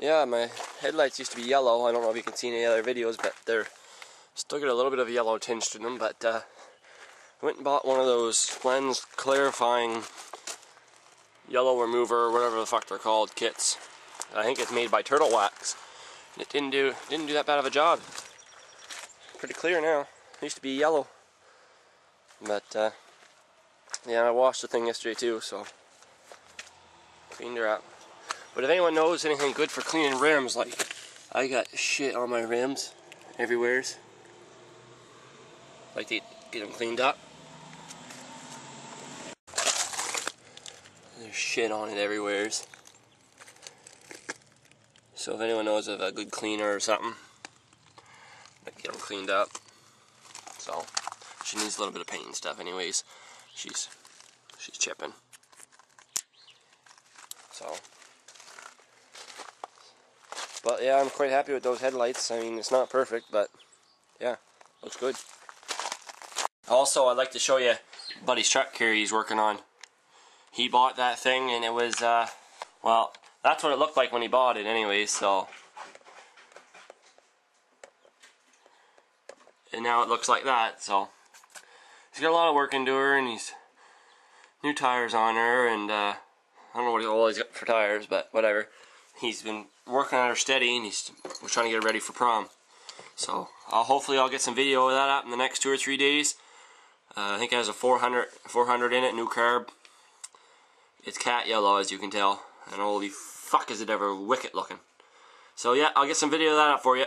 Yeah, my headlights used to be yellow. I don't know if you can see any other videos, but they're still got a little bit of a yellow tinge to them. But uh, I went and bought one of those lens clarifying yellow remover, whatever the fuck they're called, kits. I think it's made by Turtle Wax. It didn't do didn't do that bad of a job. Pretty clear now. It used to be yellow. But uh, yeah, I washed the thing yesterday too, so cleaned her up. But if anyone knows anything good for cleaning rims, like I got shit on my rims everywheres. Like to get them cleaned up. There's shit on it everywheres. So if anyone knows of a good cleaner or something, get them cleaned up. So she needs a little bit of paint and stuff anyways. She's she's chipping. So but yeah, I'm quite happy with those headlights. I mean, it's not perfect, but yeah, looks good. Also, I'd like to show you Buddy's truck here he's working on. He bought that thing and it was, uh, well, that's what it looked like when he bought it anyway, so. And now it looks like that, so. He's got a lot of work into her and he's new tires on her and, uh, I don't know what all he's got for tires, but whatever he's been working on her steady and he's we're trying to get her ready for prom. So I'll hopefully I'll get some video of that up in the next two or three days. Uh, I think it has a 400, 400 in it, new carb. It's cat yellow as you can tell. And holy fuck is it ever wicked looking. So yeah, I'll get some video of that up for you.